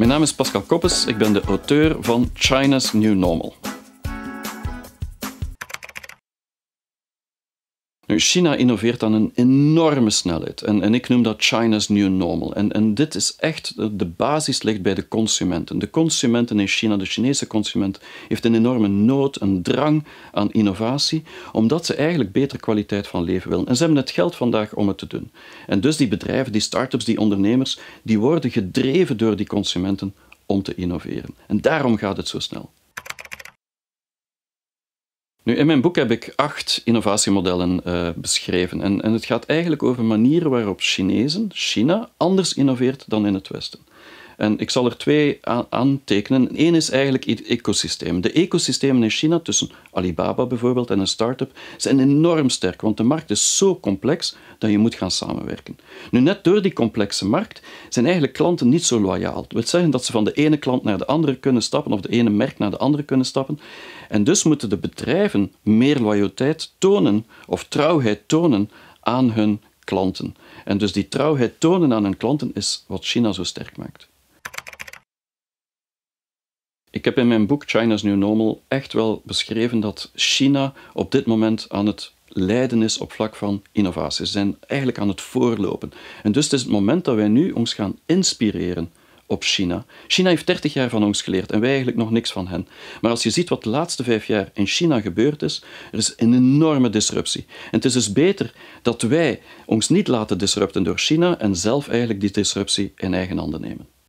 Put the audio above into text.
Mijn naam is Pascal Koppes, ik ben de auteur van China's New Normal. China innoveert aan een enorme snelheid en, en ik noem dat China's New Normal. En, en dit is echt, de basis ligt bij de consumenten. De consumenten in China, de Chinese consument, heeft een enorme nood, een drang aan innovatie, omdat ze eigenlijk betere kwaliteit van leven willen. En ze hebben het geld vandaag om het te doen. En dus die bedrijven, die start-ups, die ondernemers, die worden gedreven door die consumenten om te innoveren. En daarom gaat het zo snel. Nu, in mijn boek heb ik acht innovatiemodellen uh, beschreven. En, en het gaat eigenlijk over manieren waarop Chinezen, China, anders innoveert dan in het Westen. En ik zal er twee aantekenen. Eén is eigenlijk het ecosysteem. De ecosystemen in China tussen Alibaba bijvoorbeeld en een start-up zijn enorm sterk, want de markt is zo complex dat je moet gaan samenwerken. Nu, net door die complexe markt zijn eigenlijk klanten niet zo loyaal. Dat wil zeggen dat ze van de ene klant naar de andere kunnen stappen of de ene merk naar de andere kunnen stappen. En dus moeten de bedrijven meer loyaliteit tonen of trouwheid tonen aan hun klanten. En dus die trouwheid tonen aan hun klanten is wat China zo sterk maakt. Ik heb in mijn boek China's New Normal echt wel beschreven dat China op dit moment aan het lijden is op vlak van innovatie. Ze zijn eigenlijk aan het voorlopen. En dus het is het moment dat wij nu ons gaan inspireren op China. China heeft 30 jaar van ons geleerd en wij eigenlijk nog niks van hen. Maar als je ziet wat de laatste vijf jaar in China gebeurd is, er is een enorme disruptie. En het is dus beter dat wij ons niet laten disrupten door China en zelf eigenlijk die disruptie in eigen handen nemen.